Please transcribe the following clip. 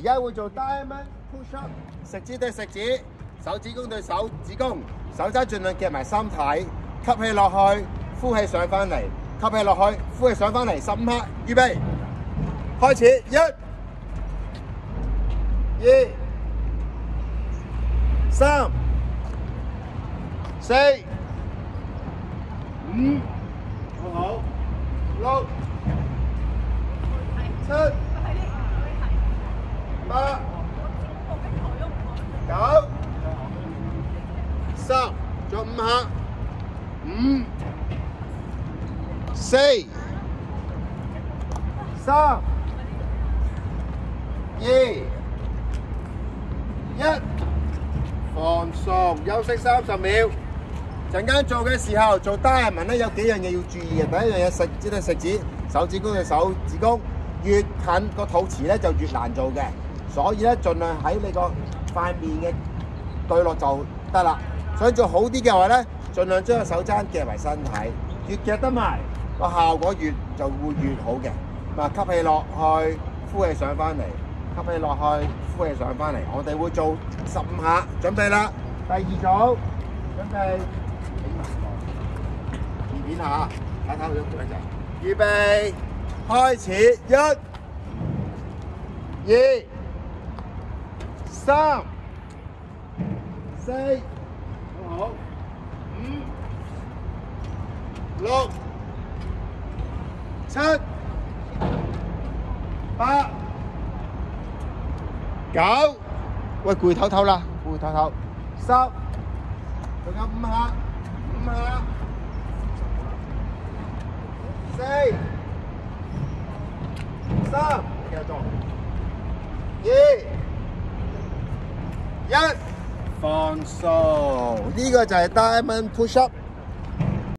而家會做 diamond push up，食指對食指，手指公對手指公，手踭盡量夾埋身体，吸氣落去，呼氣上翻嚟，吸氣落去，呼氣上翻嚟，十五下，預備，開始，一、二、三、四、五，六、七。八、九、做五下，五、四、三、二、一，放鬆，休息三十秒。陣間做嘅時候做 diamond 咧，有幾樣嘢要注意。第一樣嘢食指對食指，手指公對手指公，越近個肚臍咧就越難做嘅。所以咧，盡量喺你個塊面嘅對落就得啦。想做好啲嘅話咧，盡量將個手踭夾埋身體，越夾得埋個效果越就會越好嘅。嗱，吸氣落去，呼氣上翻嚟，吸氣落去，呼氣上翻嚟。我哋會做十五下，準備啦。第二組，準備，二片下，睇睇佢做咩就。預備，開始，一、二。三、四，好，五、六、七、八、九，喂，攰唞唞啦，攰唞唞，十，仲有五下，五下，四、三，繼續做，二。一放松，呢、这个就系 diamond push up。